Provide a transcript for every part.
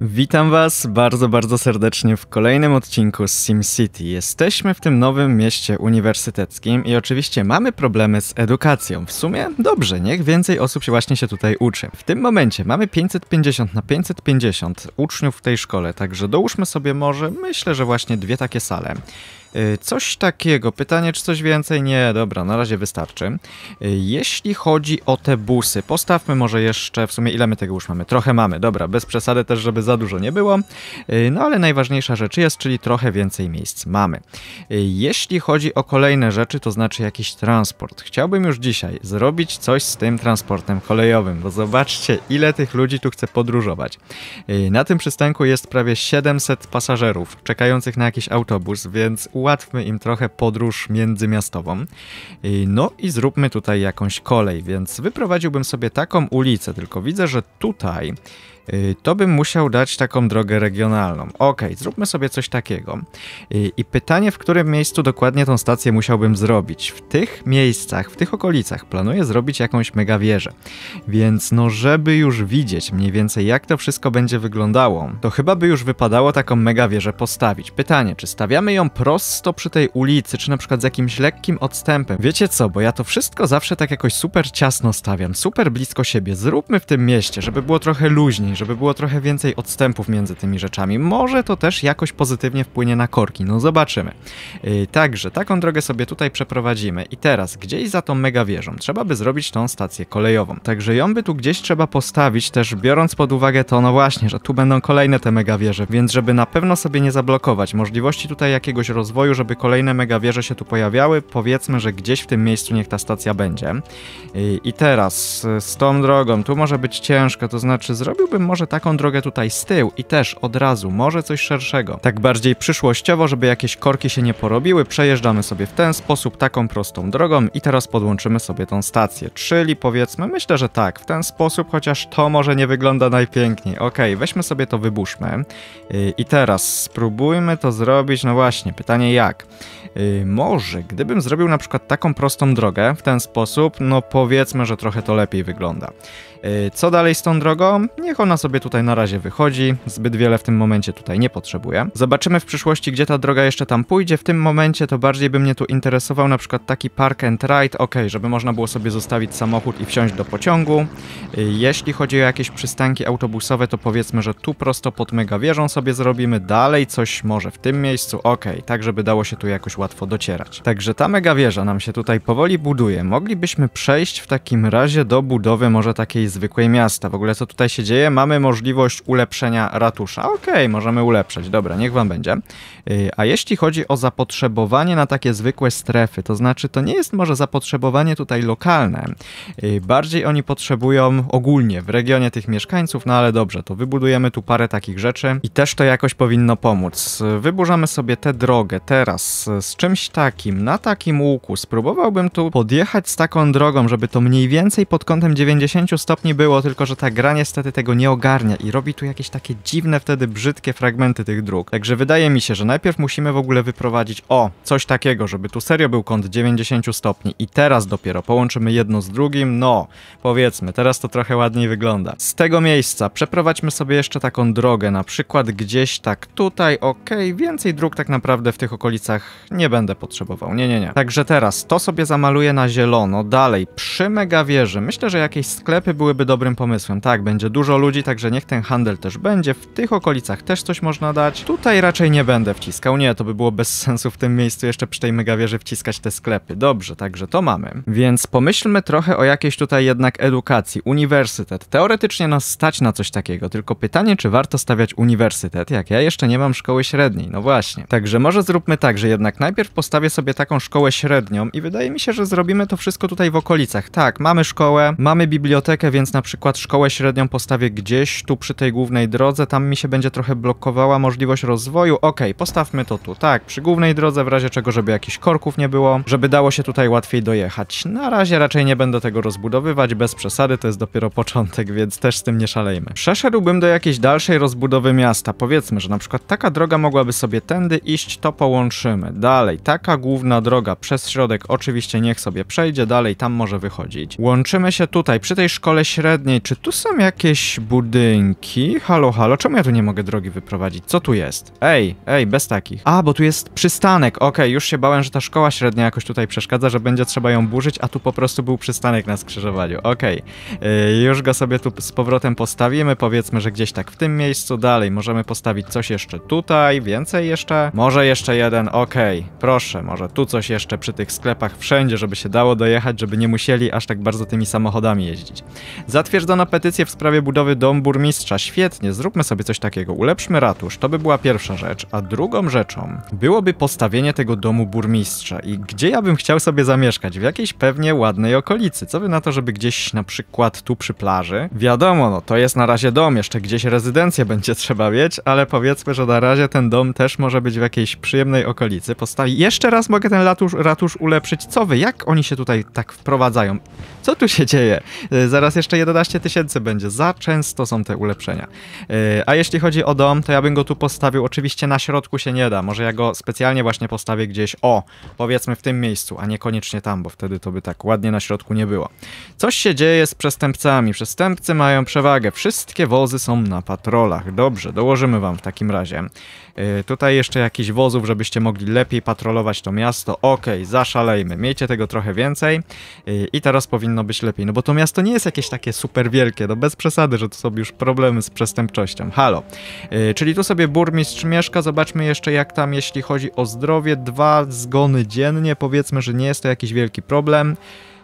Witam Was bardzo, bardzo serdecznie w kolejnym odcinku z SimCity. Jesteśmy w tym nowym mieście uniwersyteckim i oczywiście mamy problemy z edukacją. W sumie dobrze, niech więcej osób się właśnie się tutaj uczy. W tym momencie mamy 550 na 550 uczniów w tej szkole, także dołóżmy sobie może, myślę, że właśnie dwie takie sale. Y, coś takiego. Pytanie, czy coś więcej? Nie, dobra, na razie wystarczy. Y, jeśli chodzi o te busy, postawmy może jeszcze, w sumie ile my tego już mamy? Trochę mamy, dobra, bez przesady też, żeby za dużo nie było. Y, no ale najważniejsza rzecz jest, czyli trochę więcej miejsc mamy. Jeśli chodzi o kolejne rzeczy, to znaczy jakiś transport. Chciałbym już dzisiaj zrobić coś z tym transportem kolejowym, bo zobaczcie, ile tych ludzi tu chce podróżować. Na tym przystanku jest prawie 700 pasażerów czekających na jakiś autobus, więc ułatwmy im trochę podróż międzymiastową. No i zróbmy tutaj jakąś kolej, więc wyprowadziłbym sobie taką ulicę, tylko widzę, że tutaj to bym musiał dać taką drogę regionalną. Ok, zróbmy sobie coś takiego. Y, I pytanie, w którym miejscu dokładnie tą stację musiałbym zrobić? W tych miejscach, w tych okolicach planuję zrobić jakąś mega wieżę. Więc no, żeby już widzieć mniej więcej jak to wszystko będzie wyglądało, to chyba by już wypadało taką mega wieżę postawić. Pytanie, czy stawiamy ją prosto przy tej ulicy, czy na przykład z jakimś lekkim odstępem? Wiecie co, bo ja to wszystko zawsze tak jakoś super ciasno stawiam, super blisko siebie. Zróbmy w tym mieście, żeby było trochę luźniej, żeby było trochę więcej odstępów między tymi rzeczami. Może to też jakoś pozytywnie wpłynie na korki, no zobaczymy. Yy, także taką drogę sobie tutaj przeprowadzimy i teraz gdzieś za tą mega wieżą trzeba by zrobić tą stację kolejową. Także ją by tu gdzieś trzeba postawić też biorąc pod uwagę to, no właśnie, że tu będą kolejne te mega wieże, więc żeby na pewno sobie nie zablokować możliwości tutaj jakiegoś rozwoju, żeby kolejne mega wieże się tu pojawiały, powiedzmy, że gdzieś w tym miejscu niech ta stacja będzie. Yy, I teraz y, z tą drogą, tu może być ciężko, to znaczy zrobiłbym może taką drogę tutaj z tyłu i też od razu, może coś szerszego. Tak bardziej przyszłościowo, żeby jakieś korki się nie porobiły, przejeżdżamy sobie w ten sposób, taką prostą drogą i teraz podłączymy sobie tą stację. Czyli powiedzmy, myślę, że tak, w ten sposób, chociaż to może nie wygląda najpiękniej. Ok, weźmy sobie to, wybuszmy. Yy, I teraz spróbujmy to zrobić, no właśnie, pytanie jak? Yy, może, gdybym zrobił na przykład taką prostą drogę w ten sposób, no powiedzmy, że trochę to lepiej wygląda. Y, co dalej z tą drogą? Niech ona sobie tutaj na razie wychodzi, zbyt wiele w tym momencie tutaj nie potrzebuje. Zobaczymy w przyszłości, gdzie ta droga jeszcze tam pójdzie. W tym momencie to bardziej by mnie tu interesował na przykład taki park and ride, ok, żeby można było sobie zostawić samochód i wsiąść do pociągu. Y, jeśli chodzi o jakieś przystanki autobusowe, to powiedzmy, że tu prosto pod mega wieżą sobie zrobimy, dalej coś może w tym miejscu, ok, tak żeby dało się tu jakoś łatwo docierać. Także ta mega wieża nam się tutaj powoli buduje. Moglibyśmy przejść w takim razie do budowy może takiej zwykłej miasta. W ogóle co tutaj się dzieje? Mamy możliwość ulepszenia ratusza. Okej, okay, możemy ulepszać, dobra, niech wam będzie. Y, a jeśli chodzi o zapotrzebowanie na takie zwykłe strefy, to znaczy to nie jest może zapotrzebowanie tutaj lokalne. Y, bardziej oni potrzebują ogólnie w regionie tych mieszkańców, no ale dobrze, to wybudujemy tu parę takich rzeczy i też to jakoś powinno pomóc. Wyburzamy sobie tę drogę teraz z czymś takim, na takim łuku. Spróbowałbym tu podjechać z taką drogą, żeby to mniej więcej pod kątem 90 stopni było, tylko że ta gra niestety tego nie ogarnia i robi tu jakieś takie dziwne, wtedy brzydkie fragmenty tych dróg. Także wydaje mi się, że najpierw musimy w ogóle wyprowadzić, o, coś takiego, żeby tu serio był kąt 90 stopni i teraz dopiero połączymy jedno z drugim, no, powiedzmy, teraz to trochę ładniej wygląda. Z tego miejsca przeprowadźmy sobie jeszcze taką drogę, na przykład gdzieś tak tutaj, ok, więcej dróg tak naprawdę w tych okolicach nie będę potrzebował, nie, nie, nie. Także teraz to sobie zamaluję na zielono, dalej, przy mega wieży, myślę, że jakieś sklepy były byłyby dobrym pomysłem. Tak, będzie dużo ludzi, także niech ten handel też będzie. W tych okolicach też coś można dać. Tutaj raczej nie będę wciskał. Nie, to by było bez sensu w tym miejscu jeszcze przy tej megawieży wciskać te sklepy. Dobrze, także to mamy. Więc pomyślmy trochę o jakiejś tutaj jednak edukacji. Uniwersytet. Teoretycznie nas stać na coś takiego, tylko pytanie, czy warto stawiać uniwersytet, jak ja jeszcze nie mam szkoły średniej. No właśnie. Także może zróbmy tak, że jednak najpierw postawię sobie taką szkołę średnią i wydaje mi się, że zrobimy to wszystko tutaj w okolicach. Tak, mamy szkołę, mamy bibliotekę, więc na przykład szkołę średnią postawię gdzieś tu przy tej głównej drodze, tam mi się będzie trochę blokowała możliwość rozwoju. Ok, postawmy to tu, tak, przy głównej drodze, w razie czego, żeby jakichś korków nie było, żeby dało się tutaj łatwiej dojechać. Na razie raczej nie będę tego rozbudowywać, bez przesady, to jest dopiero początek, więc też z tym nie szalejmy. Przeszedłbym do jakiejś dalszej rozbudowy miasta. Powiedzmy, że na przykład taka droga mogłaby sobie tędy iść, to połączymy. Dalej, taka główna droga przez środek oczywiście niech sobie przejdzie, dalej tam może wychodzić. Łączymy się tutaj, przy tej szkole średniej. Czy tu są jakieś budynki. Halo, halo, czemu ja tu nie mogę drogi wyprowadzić? Co tu jest? Ej, ej, bez takich. A, bo tu jest przystanek. Okej, już się bałem, że ta szkoła średnia jakoś tutaj przeszkadza, że będzie trzeba ją burzyć, a tu po prostu był przystanek na skrzyżowaniu. Okej, yy, już go sobie tu z powrotem postawimy. Powiedzmy, że gdzieś tak w tym miejscu. Dalej możemy postawić coś jeszcze tutaj. Więcej jeszcze? Może jeszcze jeden. Okej, proszę, może tu coś jeszcze przy tych sklepach wszędzie, żeby się dało dojechać, żeby nie musieli aż tak bardzo tymi samochodami jeździć. Zatwierdzono petycję w sprawie budowy domu burmistrza. Świetnie, zróbmy sobie coś takiego. Ulepszmy ratusz. To by była pierwsza rzecz. A drugą rzeczą byłoby postawienie tego domu burmistrza. I gdzie ja bym chciał sobie zamieszkać? W jakiejś pewnie ładnej okolicy. Co by na to, żeby gdzieś na przykład tu przy plaży? Wiadomo, no to jest na razie dom, jeszcze gdzieś rezydencję będzie trzeba mieć, ale powiedzmy, że na razie ten dom też może być w jakiejś przyjemnej okolicy. Postawi. Jeszcze raz mogę ten ratusz, ratusz ulepszyć. Co wy? Jak oni się tutaj tak wprowadzają? Co tu się dzieje? Yy, zaraz jeszcze 11 tysięcy będzie. Za często są te ulepszenia. Yy, a jeśli chodzi o dom, to ja bym go tu postawił. Oczywiście na środku się nie da. Może ja go specjalnie właśnie postawię gdzieś, o, powiedzmy w tym miejscu, a niekoniecznie tam, bo wtedy to by tak ładnie na środku nie było. Coś się dzieje z przestępcami. Przestępcy mają przewagę. Wszystkie wozy są na patrolach. Dobrze, dołożymy wam w takim razie. Yy, tutaj jeszcze jakiś wozów, żebyście mogli lepiej patrolować to miasto. Okay, zaszalejmy. Miejcie tego trochę więcej yy, i teraz powinno być lepiej. No bo to miasto nie jest jakieś takie super wielkie, no bez przesady, że to są już problemy z przestępczością. Halo. Yy, czyli tu sobie burmistrz mieszka. Zobaczmy jeszcze jak tam, jeśli chodzi o zdrowie. Dwa zgony dziennie. Powiedzmy, że nie jest to jakiś wielki problem.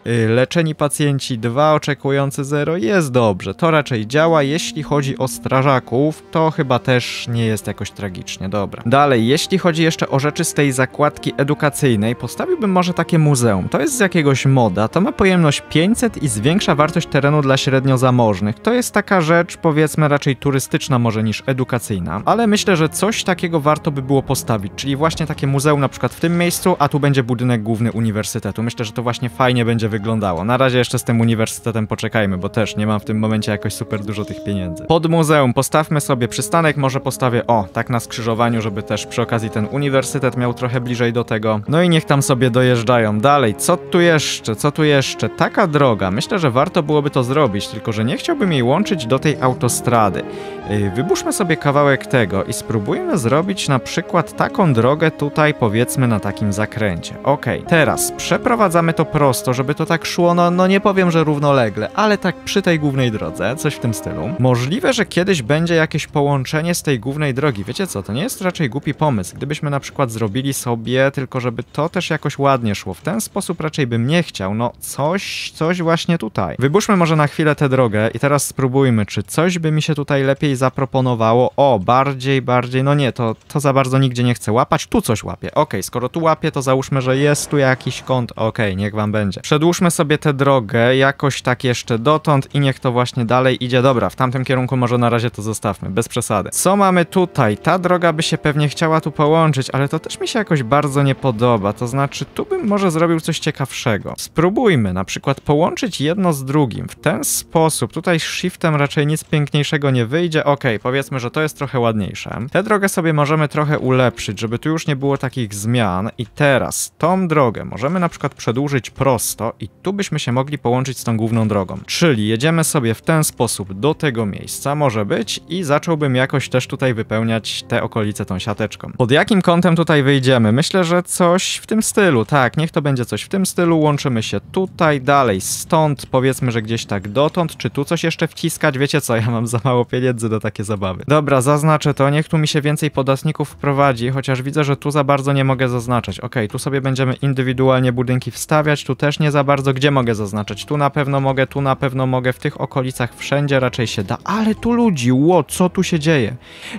Y, leczeni pacjenci 2, oczekujący 0 jest dobrze. To raczej działa. Jeśli chodzi o strażaków, to chyba też nie jest jakoś tragicznie. Dobra. Dalej, jeśli chodzi jeszcze o rzeczy z tej zakładki edukacyjnej, postawiłbym może takie muzeum. To jest z jakiegoś moda, to ma pojemność 500 i zwiększa wartość terenu dla średnio zamożnych. To jest taka rzecz, powiedzmy, raczej turystyczna może niż edukacyjna, ale myślę, że coś takiego warto by było postawić, czyli właśnie takie muzeum na przykład w tym miejscu, a tu będzie budynek główny uniwersytetu. Myślę, że to właśnie fajnie będzie wyglądało. Na razie jeszcze z tym uniwersytetem poczekajmy, bo też nie mam w tym momencie jakoś super dużo tych pieniędzy. Pod muzeum postawmy sobie przystanek, może postawię, o, tak na skrzyżowaniu, żeby też przy okazji ten uniwersytet miał trochę bliżej do tego. No i niech tam sobie dojeżdżają. Dalej, co tu jeszcze, co tu jeszcze? Taka droga, myślę, że warto byłoby to zrobić, tylko że nie chciałbym jej łączyć do tej autostrady. Yy, wybuszmy sobie kawałek tego i spróbujmy zrobić na przykład taką drogę tutaj, powiedzmy, na takim zakręcie. Ok, teraz przeprowadzamy to prosto, żeby to tak szło, no, no nie powiem, że równolegle, ale tak przy tej głównej drodze, coś w tym stylu. Możliwe, że kiedyś będzie jakieś połączenie z tej głównej drogi. Wiecie co, to nie jest raczej głupi pomysł. Gdybyśmy na przykład zrobili sobie, tylko żeby to też jakoś ładnie szło. W ten sposób raczej bym nie chciał. No coś, coś właśnie tutaj. Wybuszmy może na chwilę tę drogę i teraz spróbujmy, czy coś by mi się tutaj lepiej zaproponowało. O, bardziej, bardziej, no nie, to, to za bardzo nigdzie nie chcę łapać. Tu coś łapie. Ok, skoro tu łapie, to załóżmy, że jest tu jakiś kąt. Ok, niech wam będzie. Przedłuż Odłóżmy sobie tę drogę jakoś tak jeszcze dotąd i niech to właśnie dalej idzie. Dobra, w tamtym kierunku może na razie to zostawmy, bez przesady. Co mamy tutaj? Ta droga by się pewnie chciała tu połączyć, ale to też mi się jakoś bardzo nie podoba. To znaczy, tu bym może zrobił coś ciekawszego. Spróbujmy na przykład połączyć jedno z drugim w ten sposób. Tutaj shiftem raczej nic piękniejszego nie wyjdzie. Ok, powiedzmy, że to jest trochę ładniejsze. Tę drogę sobie możemy trochę ulepszyć, żeby tu już nie było takich zmian. I teraz tą drogę możemy na przykład przedłużyć prosto i tu byśmy się mogli połączyć z tą główną drogą. Czyli jedziemy sobie w ten sposób do tego miejsca, może być, i zacząłbym jakoś też tutaj wypełniać te okolice tą siateczką. Pod jakim kątem tutaj wyjdziemy? Myślę, że coś w tym stylu, tak, niech to będzie coś w tym stylu, łączymy się tutaj, dalej, stąd, powiedzmy, że gdzieś tak dotąd, czy tu coś jeszcze wciskać? Wiecie co, ja mam za mało pieniędzy do takie zabawy. Dobra, zaznaczę to, niech tu mi się więcej podatników wprowadzi, chociaż widzę, że tu za bardzo nie mogę zaznaczać. Ok, tu sobie będziemy indywidualnie budynki wstawiać, tu też nie za bardzo gdzie mogę zaznaczyć. Tu na pewno mogę, tu na pewno mogę, w tych okolicach wszędzie raczej się da. Ale tu ludzi, ło, co tu się dzieje?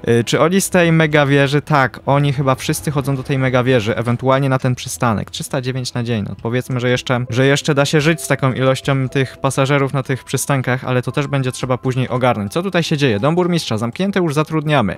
Yy, czy oni z tej mega wieży? Tak, oni chyba wszyscy chodzą do tej mega wieży, ewentualnie na ten przystanek. 309 na dzień, no powiedzmy, że jeszcze, że jeszcze da się żyć z taką ilością tych pasażerów na tych przystankach, ale to też będzie trzeba później ogarnąć. Co tutaj się dzieje? Dom burmistrza, zamknięte już zatrudniamy.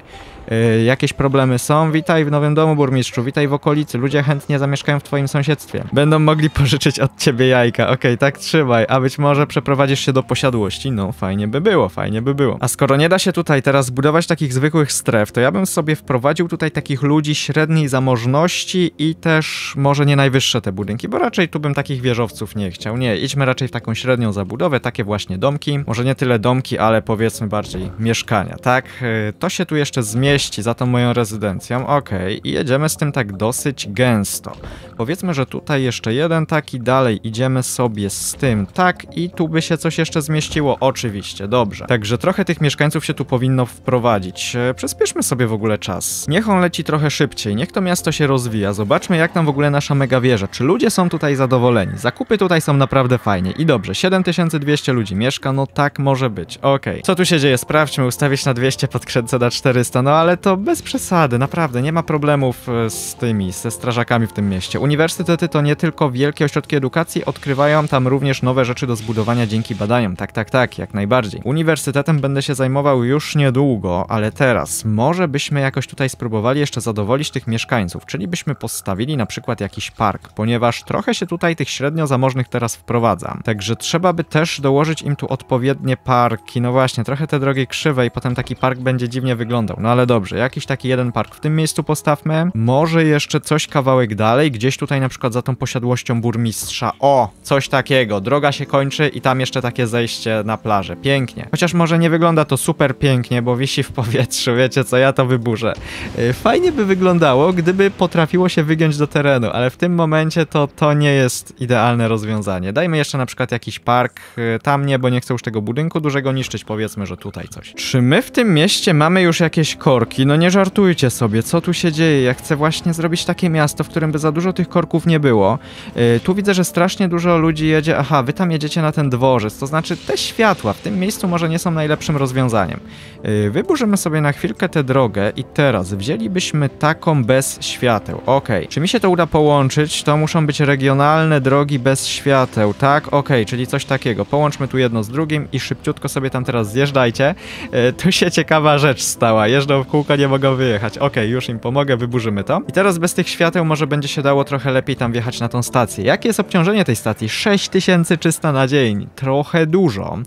Yy, jakieś problemy są? Witaj w nowym domu burmistrzu, witaj w okolicy, ludzie chętnie zamieszkają w twoim sąsiedztwie. Będą mogli pożyczyć od ciebie jaj jajka, okej, tak trzymaj, a być może przeprowadzisz się do posiadłości, no fajnie by było, fajnie by było. A skoro nie da się tutaj teraz budować takich zwykłych stref, to ja bym sobie wprowadził tutaj takich ludzi średniej zamożności i też może nie najwyższe te budynki, bo raczej tu bym takich wieżowców nie chciał. Nie, idźmy raczej w taką średnią zabudowę, takie właśnie domki, może nie tyle domki, ale powiedzmy bardziej mieszkania, tak? Yy, To się tu jeszcze zmieści za tą moją rezydencją, okej, i jedziemy z tym tak dosyć gęsto. Powiedzmy, że tutaj jeszcze jeden taki, dalej idziemy sobie z tym, tak, i tu by się coś jeszcze zmieściło, oczywiście, dobrze. Także trochę tych mieszkańców się tu powinno wprowadzić. E, Przyspieszmy sobie w ogóle czas. Niech on leci trochę szybciej, niech to miasto się rozwija, zobaczmy jak tam w ogóle nasza mega wieża, czy ludzie są tutaj zadowoleni. Zakupy tutaj są naprawdę fajnie i dobrze, 7200 ludzi mieszka, no tak może być, okej. Co tu się dzieje? Sprawdźmy, ustawić na 200, podkręcę na 400, no ale to bez przesady, naprawdę, nie ma problemów e, z tymi, ze strażakami w tym mieście. Uniwersytety to nie tylko wielkie ośrodki edukacji, odkrywają tam również nowe rzeczy do zbudowania dzięki badaniom. Tak, tak, tak, jak najbardziej. Uniwersytetem będę się zajmował już niedługo, ale teraz może byśmy jakoś tutaj spróbowali jeszcze zadowolić tych mieszkańców, czyli byśmy postawili na przykład jakiś park, ponieważ trochę się tutaj tych średnio zamożnych teraz wprowadza. Także trzeba by też dołożyć im tu odpowiednie parki. No właśnie, trochę te drogi krzywe i potem taki park będzie dziwnie wyglądał. No ale dobrze, jakiś taki jeden park w tym miejscu postawmy. Może jeszcze coś kawałek dalej, gdzieś tutaj na przykład za tą posiadłością burmistrza. O, coś takiego. Droga się kończy i tam jeszcze takie zejście na plażę. Pięknie. Chociaż może nie wygląda to super pięknie, bo wisi w powietrzu. Wiecie co, ja to wyburzę. Yy, Fajnie by wyglądało, gdyby potrafiło się wygiąć do terenu, ale w tym momencie to to nie jest idealne rozwiązanie. Dajmy jeszcze na przykład jakiś park. Yy, Tam nie, bo nie chcę już tego budynku dużego niszczyć. Powiedzmy, że tutaj coś. Czy my w tym mieście mamy już jakieś korki? No nie żartujcie sobie, co tu się dzieje? Ja chcę właśnie zrobić takie miasto, w którym by za dużo tych korków nie było. Yy, tu widzę, że strasznie dużo ludzi jedzie. Aha, wy tam jedziecie na ten dworzec, to znaczy te światła w tym miejscu może nie są najlepszym rozwiązaniem. Yy, wyburzymy sobie na chwilkę tę drogę i teraz wzięlibyśmy taką bez świateł. Okej, czy mi się to uda połączyć? To muszą być regionalne drogi bez świateł, tak? Okej, czyli coś takiego. Połączmy tu jedno z drugim i szybciutko sobie tam teraz zjeżdżajcie. Yy, tu się ciekawa rzecz stała. Jeżdżą w kółko, nie mogą wyjechać. Okej, już im pomogę, wyburzymy to. I teraz bez tych świateł może będzie się dało trochę lepiej tam wjechać na tą stację. Jakie jest obciążenie tej stacji? 6300 na dzień. Trochę dużo.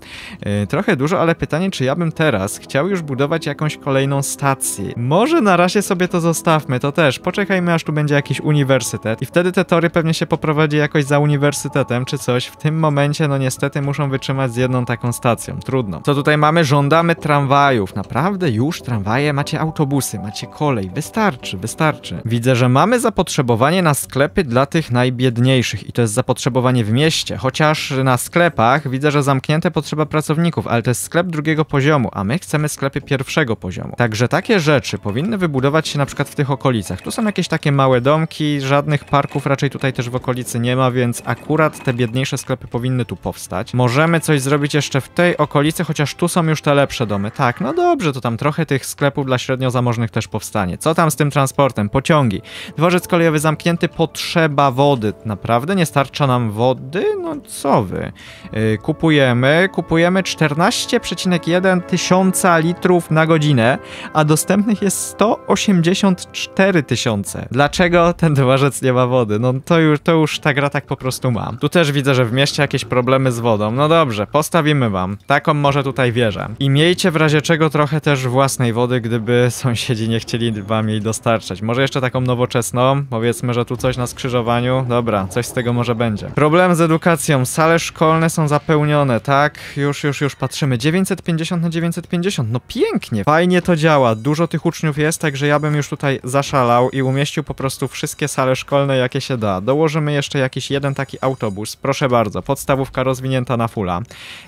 Yy, trochę dużo, ale pytanie, czy ja bym teraz chciał już budować jakąś kolejną stację. Może na razie sobie to zostawmy, to też. Poczekajmy, aż tu będzie jakiś uniwersytet i wtedy te tory pewnie się poprowadzi jakoś za uniwersytetem czy coś. W tym momencie, no niestety, muszą wytrzymać z jedną taką stacją. Trudno. Co tutaj mamy? Żądamy tramwajów. Naprawdę już tramwaje? Macie autobusy, macie kolej. Wystarczy, wystarczy. Widzę, że mamy zapotrzebowanie na sklepy dla tych najbiedniejszych i to jest zapotrzebowanie w mieście. Chociaż na sklepach widzę, że zamknięte potrzeba pracowników, ale to jest sklep drugiego poziomu, a my chcemy sklepy pierwszego poziomu. Także takie rzeczy powinny wybudować się na przykład w tych okolicach. Tu są jakieś takie małe domki, żadnych parków raczej tutaj też w okolicy nie ma, więc akurat te biedniejsze sklepy powinny tu powstać. Możemy coś zrobić jeszcze w tej okolicy, chociaż tu są już te lepsze domy. Tak, no dobrze, to tam trochę tych sklepów dla średnio zamożnych też powstanie. Co tam z tym transportem? Pociągi. Dworzec kolejowy zamknięty, potrzeba wody. Naprawdę nie starcza nam wody? No co wy? Yy, kupujemy, kupujemy 14,1 tysiąca litrów na godzinę, a dostępnych jest 184 tysiące. Dlaczego ten dworzec nie ma wody? No to już, to już ta gra tak po prostu ma. Tu też widzę, że w mieście jakieś problemy z wodą. No dobrze, postawimy wam. Taką może tutaj wieżę. I miejcie w razie czego trochę też własnej wody, gdyby sąsiedzi nie chcieli wam jej dostarczać. Może jeszcze taką nowoczesną? Powiedzmy, że tu coś na skrzyżowaniu. Dobra, coś z tego może będzie. Problem z edukacją. Sale szkolne są zapełnione, tak? Już, już, już patrzymy. 950 na 950. No pięknie. Fajnie to działa. Dużo tych uczniów jest, także ja bym już tutaj zaszalał i umieścił po prostu wszystkie sale szkolne, jakie się da. Dołożymy jeszcze jakiś jeden taki autobus. Proszę bardzo, podstawówka rozwinięta na fulla.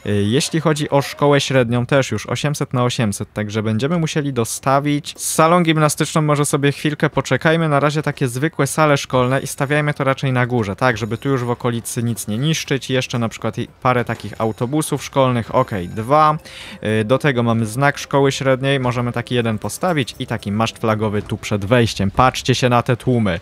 Y, Jeśli chodzi o szkołę średnią, też już 800 na 800, także będziemy musieli dostawić. Z salą gimnastyczną może sobie chwilkę poczekajmy. Na razie takie zwykłe sale szkolne i stawiajmy to raczej na górze, tak, żeby tu już w okolicy nic nie niszczyć. Jeszcze na przykład parę takich autobusów szkolnych, ok, dwa. Y, Do tego mamy znak szkoły średniej, możemy taki jeden postawić i taki maszt flagowy tu przed wejściem. Patrzcie się na te tłumy.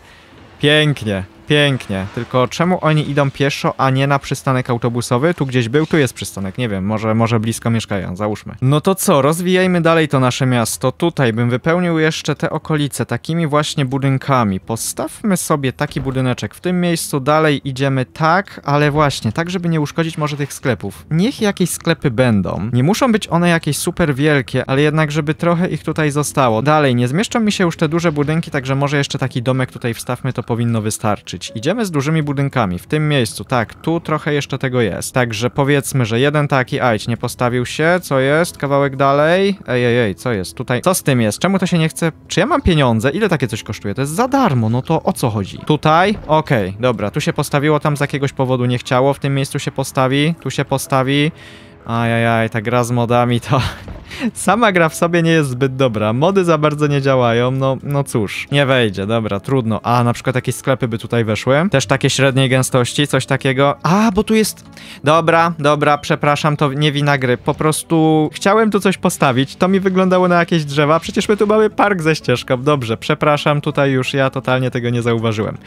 Pięknie, pięknie. Tylko czemu oni idą pieszo, a nie na przystanek autobusowy? Tu gdzieś był, tu jest przystanek, nie wiem, może, może blisko mieszkają, załóżmy. No to co, rozwijajmy dalej to nasze miasto. Tutaj bym wypełnił jeszcze te okolice takimi właśnie budynkami. Postawmy sobie taki budyneczek w tym miejscu, dalej idziemy tak, ale właśnie, tak żeby nie uszkodzić może tych sklepów. Niech jakieś sklepy będą. Nie muszą być one jakieś super wielkie, ale jednak żeby trochę ich tutaj zostało. Dalej, nie zmieszczą mi się już te duże budynki, także może jeszcze taki domek tutaj wstawmy, to powinno wystarczyć. Idziemy z dużymi budynkami, w tym miejscu, tak, tu trochę jeszcze tego jest. Także powiedzmy, że jeden taki, ajdź, nie postawił się, co jest? Kawałek dalej? Ej, ej, ej, co jest tutaj? Co z tym jest? Czemu to się nie chce? Czy ja mam pieniądze? Ile takie coś kosztuje? To jest za darmo, no to o co chodzi? Tutaj? Okej, okay, dobra, tu się postawiło, tam z jakiegoś powodu nie chciało, w tym miejscu się postawi, tu się postawi. Ajajaj, ta gra z modami to Sama gra w sobie nie jest zbyt dobra. Mody za bardzo nie działają, no, no cóż. Nie wejdzie, dobra, trudno. A, na przykład jakieś sklepy by tutaj weszły. Też takie średniej gęstości, coś takiego. A, bo tu jest... Dobra, dobra, przepraszam, to nie wina gry. Po prostu chciałem tu coś postawić. To mi wyglądało na jakieś drzewa. Przecież my tu mamy park ze ścieżką. Dobrze, przepraszam, tutaj już ja totalnie tego nie zauważyłem.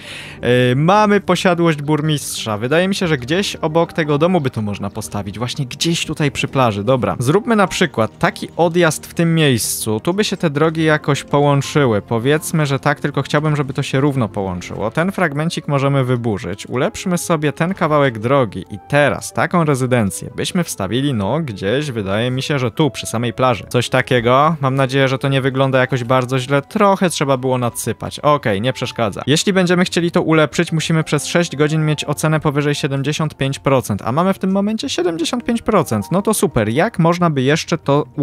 Yy, mamy posiadłość burmistrza. Wydaje mi się, że gdzieś obok tego domu by tu można postawić. Właśnie gdzieś tutaj przy plaży. Dobra, zróbmy na przykład tak taki odjazd w tym miejscu. Tu by się te drogi jakoś połączyły. Powiedzmy, że tak, tylko chciałbym, żeby to się równo połączyło. Ten fragmencik możemy wyburzyć. Ulepszmy sobie ten kawałek drogi i teraz taką rezydencję byśmy wstawili, no gdzieś, wydaje mi się, że tu, przy samej plaży. Coś takiego. Mam nadzieję, że to nie wygląda jakoś bardzo źle. Trochę trzeba było nadsypać. Okej, okay, nie przeszkadza. Jeśli będziemy chcieli to ulepszyć, musimy przez 6 godzin mieć ocenę powyżej 75%, a mamy w tym momencie 75%. No to super. Jak można by jeszcze to ulepszyć.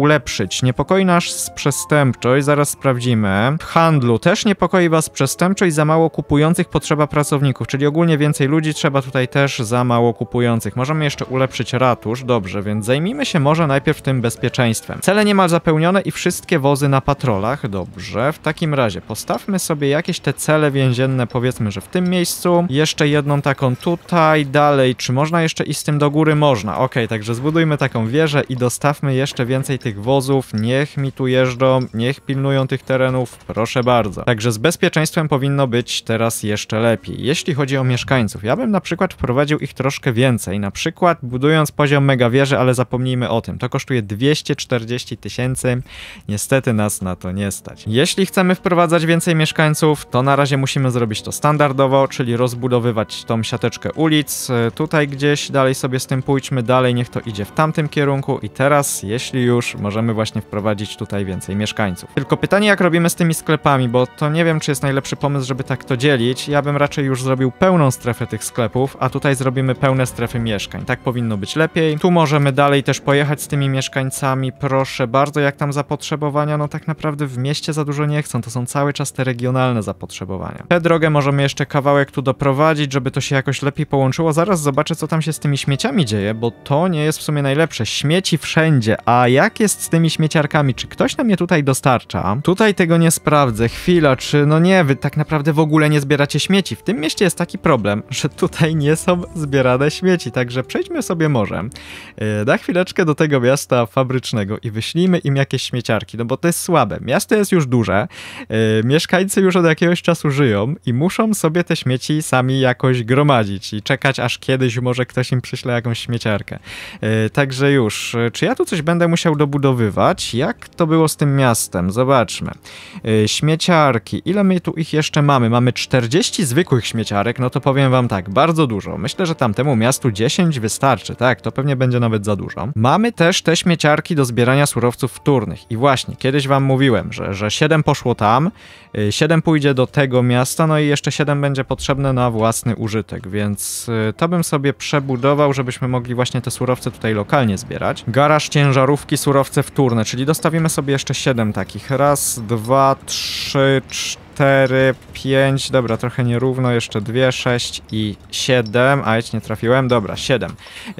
Niepokoi nas przestępczość, zaraz sprawdzimy. W handlu też niepokoi was przestępczość, za mało kupujących potrzeba pracowników, czyli ogólnie więcej ludzi trzeba tutaj też za mało kupujących. Możemy jeszcze ulepszyć ratusz, dobrze, więc zajmijmy się może najpierw tym bezpieczeństwem. Cele niemal zapełnione i wszystkie wozy na patrolach, dobrze. W takim razie postawmy sobie jakieś te cele więzienne, powiedzmy, że w tym miejscu. Jeszcze jedną taką tutaj, dalej. Czy można jeszcze iść z tym do góry? Można, ok, także zbudujmy taką wieżę i dostawmy jeszcze więcej tych tych wozów, niech mi tu jeżdżą, niech pilnują tych terenów, proszę bardzo. Także z bezpieczeństwem powinno być teraz jeszcze lepiej. Jeśli chodzi o mieszkańców, ja bym na przykład wprowadził ich troszkę więcej, na przykład budując poziom megawieży, ale zapomnijmy o tym, to kosztuje 240 tysięcy, niestety nas na to nie stać. Jeśli chcemy wprowadzać więcej mieszkańców, to na razie musimy zrobić to standardowo, czyli rozbudowywać tą siateczkę ulic, tutaj gdzieś dalej sobie z tym pójdźmy, dalej niech to idzie w tamtym kierunku i teraz, jeśli już możemy właśnie wprowadzić tutaj więcej mieszkańców. Tylko pytanie, jak robimy z tymi sklepami, bo to nie wiem, czy jest najlepszy pomysł, żeby tak to dzielić. Ja bym raczej już zrobił pełną strefę tych sklepów, a tutaj zrobimy pełne strefy mieszkań. Tak powinno być lepiej. Tu możemy dalej też pojechać z tymi mieszkańcami. Proszę bardzo, jak tam zapotrzebowania, no tak naprawdę w mieście za dużo nie chcą. To są cały czas te regionalne zapotrzebowania. Tę drogę możemy jeszcze kawałek tu doprowadzić, żeby to się jakoś lepiej połączyło. Zaraz zobaczę, co tam się z tymi śmieciami dzieje, bo to nie jest w sumie najlepsze. Śmieci wszędzie, a jak jest z tymi śmieciarkami? Czy ktoś nam je tutaj dostarcza? Tutaj tego nie sprawdzę. Chwila, czy no nie, wy tak naprawdę w ogóle nie zbieracie śmieci. W tym mieście jest taki problem, że tutaj nie są zbierane śmieci, także przejdźmy sobie może yy, na chwileczkę do tego miasta fabrycznego i wyślijmy im jakieś śmieciarki, no bo to jest słabe. Miasto jest już duże, yy, mieszkańcy już od jakiegoś czasu żyją i muszą sobie te śmieci sami jakoś gromadzić i czekać, aż kiedyś może ktoś im przyśle jakąś śmieciarkę. Yy, także już, czy ja tu coś będę musiał dobudować? Dobudowywać. Jak to było z tym miastem? Zobaczmy. Yy, śmieciarki. Ile my tu ich jeszcze mamy? Mamy 40 zwykłych śmieciarek, no to powiem wam tak, bardzo dużo. Myślę, że tamtemu miastu 10 wystarczy, tak, to pewnie będzie nawet za dużo. Mamy też te śmieciarki do zbierania surowców wtórnych. I właśnie, kiedyś wam mówiłem, że, że 7 poszło tam, 7 yy, pójdzie do tego miasta, no i jeszcze 7 będzie potrzebne na własny użytek, więc yy, to bym sobie przebudował, żebyśmy mogli właśnie te surowce tutaj lokalnie zbierać. Garaż ciężarówki, surowce wtórne, czyli dostawimy sobie jeszcze 7 takich. Raz, dwa, trzy, cztery 4, 5, dobra, trochę nierówno, jeszcze 2, 6 i 7, a nie trafiłem, dobra, 7.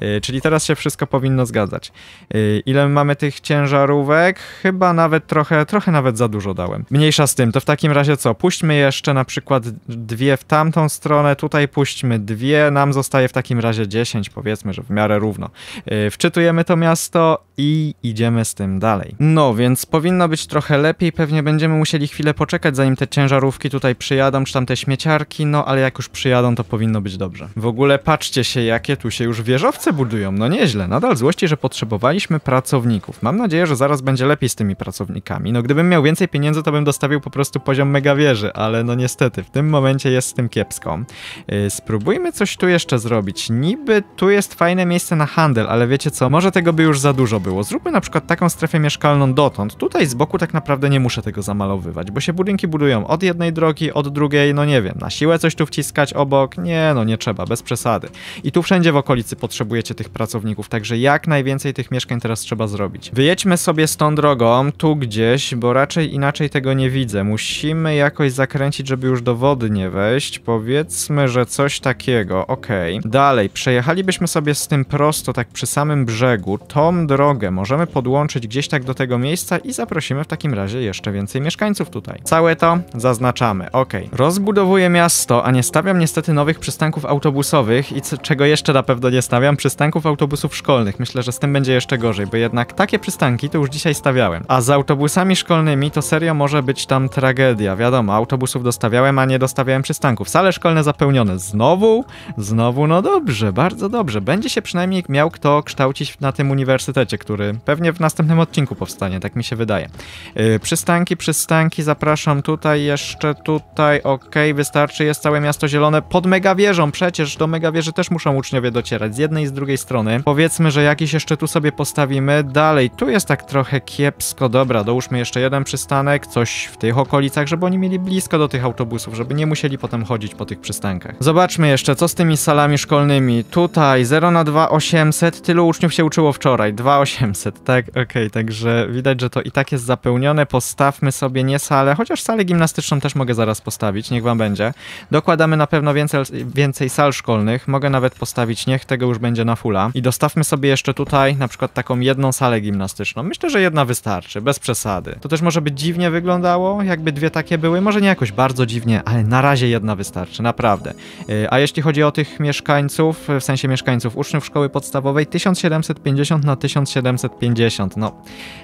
Yy, czyli teraz się wszystko powinno zgadzać. Yy, ile mamy tych ciężarówek? Chyba nawet trochę, trochę nawet za dużo dałem. Mniejsza z tym, to w takim razie co? Puśćmy jeszcze na przykład dwie w tamtą stronę, tutaj puśćmy dwie, nam zostaje w takim razie 10, powiedzmy, że w miarę równo. Yy, wczytujemy to miasto i idziemy z tym dalej. No, więc powinno być trochę lepiej, pewnie będziemy musieli chwilę poczekać, zanim te ciężarówki ciężarówki tutaj przyjadą, czy tam te śmieciarki, no ale jak już przyjadą, to powinno być dobrze. W ogóle patrzcie się, jakie tu się już wieżowce budują, no nieźle. Nadal złości, że potrzebowaliśmy pracowników. Mam nadzieję, że zaraz będzie lepiej z tymi pracownikami. No gdybym miał więcej pieniędzy, to bym dostawił po prostu poziom mega wieży, ale no niestety, w tym momencie jest z tym kiepsko. Yy, spróbujmy coś tu jeszcze zrobić. Niby tu jest fajne miejsce na handel, ale wiecie co, może tego by już za dużo było. Zróbmy na przykład taką strefę mieszkalną dotąd. Tutaj z boku tak naprawdę nie muszę tego zamalowywać, bo się budynki budują od jednej drogi, od drugiej, no nie wiem, na siłę coś tu wciskać obok, nie, no nie trzeba, bez przesady. I tu wszędzie w okolicy potrzebujecie tych pracowników, także jak najwięcej tych mieszkań teraz trzeba zrobić. Wyjedźmy sobie z tą drogą, tu gdzieś, bo raczej inaczej tego nie widzę. Musimy jakoś zakręcić, żeby już do wody nie wejść. Powiedzmy, że coś takiego, okej. Okay. Dalej, przejechalibyśmy sobie z tym prosto, tak przy samym brzegu, tą drogę możemy podłączyć gdzieś tak do tego miejsca i zaprosimy w takim razie jeszcze więcej mieszkańców tutaj. Całe to zaznaczamy, ok. Rozbudowuję miasto, a nie stawiam niestety nowych przystanków autobusowych i czego jeszcze na pewno nie stawiam, przystanków autobusów szkolnych. Myślę, że z tym będzie jeszcze gorzej, bo jednak takie przystanki to już dzisiaj stawiałem. A z autobusami szkolnymi to serio może być tam tragedia. Wiadomo, autobusów dostawiałem, a nie dostawiałem przystanków. Sale szkolne zapełnione. Znowu? Znowu, no dobrze, bardzo dobrze. Będzie się przynajmniej miał kto kształcić na tym uniwersytecie, który pewnie w następnym odcinku powstanie, tak mi się wydaje. Yy, przystanki, przystanki, zapraszam tutaj, jeszcze tutaj, ok, wystarczy, jest całe miasto zielone pod megawieżą, przecież do megawieży też muszą uczniowie docierać, z jednej i z drugiej strony. Powiedzmy, że jakiś jeszcze tu sobie postawimy, dalej, tu jest tak trochę kiepsko, dobra, dołóżmy jeszcze jeden przystanek, coś w tych okolicach, żeby oni mieli blisko do tych autobusów, żeby nie musieli potem chodzić po tych przystankach. Zobaczmy jeszcze, co z tymi salami szkolnymi. Tutaj 0 na 2 800, tylu uczniów się uczyło wczoraj, 2800, tak, okej, okay, także widać, że to i tak jest zapełnione, postawmy sobie nie salę, chociaż salę gimnastyczną też mogę zaraz postawić, niech wam będzie. Dokładamy na pewno więcej, więcej sal szkolnych, mogę nawet postawić, niech tego już będzie na fulla. I dostawmy sobie jeszcze tutaj na przykład taką jedną salę gimnastyczną. Myślę, że jedna wystarczy, bez przesady. To też może by dziwnie wyglądało, jakby dwie takie były, może nie jakoś bardzo dziwnie, ale na razie jedna wystarczy, naprawdę. Y, a jeśli chodzi o tych mieszkańców, w sensie mieszkańców uczniów szkoły podstawowej, 1750 na 1750, no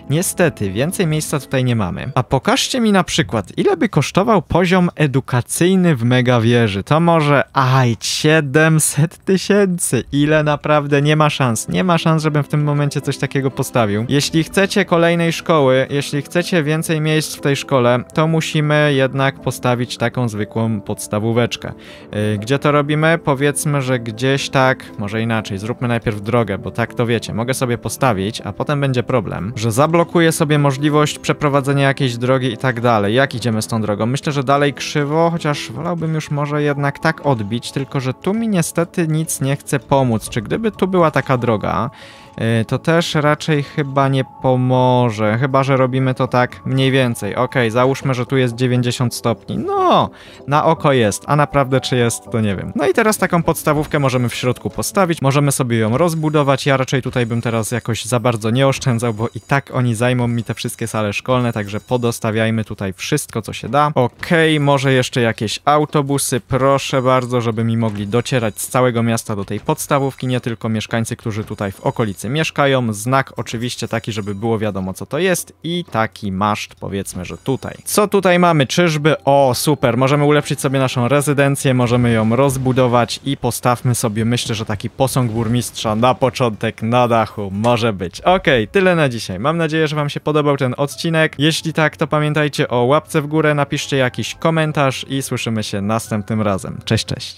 niestety, więcej miejsca tutaj nie mamy. A pokażcie mi na przykład, ile by kosztował poziom edukacyjny w Megawieży? To może, aj, 700 tysięcy. Ile naprawdę nie ma szans. Nie ma szans, żebym w tym momencie coś takiego postawił. Jeśli chcecie kolejnej szkoły, jeśli chcecie więcej miejsc w tej szkole, to musimy jednak postawić taką zwykłą podstawóweczkę. Yy, gdzie to robimy? Powiedzmy, że gdzieś tak, może inaczej, zróbmy najpierw drogę, bo tak to wiecie, mogę sobie postawić, a potem będzie problem, że zablokuję sobie możliwość przeprowadzenia jakiejś drogi i tak dalej. Jak idziemy z tą drogą? Myślę, że dalej krzywo, chociaż wolałbym już może jednak tak odbić, tylko że tu mi niestety nic nie chce pomóc. Czy gdyby tu była taka droga, to też raczej chyba nie pomoże. Chyba, że robimy to tak mniej więcej. Ok, załóżmy, że tu jest 90 stopni. No, na oko jest, a naprawdę czy jest, to nie wiem. No i teraz taką podstawówkę możemy w środku postawić, możemy sobie ją rozbudować. Ja raczej tutaj bym teraz jakoś za bardzo nie oszczędzał, bo i tak oni zajmą mi te wszystkie sale szkolne, także podostawiajmy tutaj wszystko, co się da. Ok, może jeszcze jakieś autobusy, proszę bardzo, żeby mi mogli docierać z całego miasta do tej podstawówki, nie tylko mieszkańcy, którzy tutaj w okolicy mieszkają. Znak oczywiście taki, żeby było wiadomo co to jest i taki maszt powiedzmy, że tutaj. Co tutaj mamy? Czyżby? O, super, możemy ulepszyć sobie naszą rezydencję, możemy ją rozbudować i postawmy sobie, myślę, że taki posąg burmistrza na początek na dachu może być. Okej, okay, tyle na dzisiaj. Mam nadzieję, że wam się podobał ten odcinek. Jeśli tak, to pamiętajcie o łapce w górę, napiszcie jakiś komentarz i słyszymy się następnym razem. Cześć, cześć.